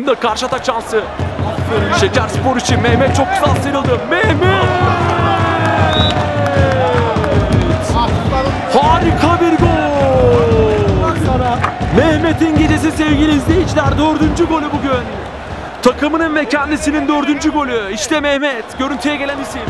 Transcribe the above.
Şimdi karşı atak şansı. Şeker Spor için Mehmet çok güzel sıyrıldı. Mehmet! Harika bir gol! Mehmet'in gecesi sevgili izleyiciler dördüncü golü bugün. Takımının ve kendisinin dördüncü golü. İşte Mehmet görüntüye gelen isim.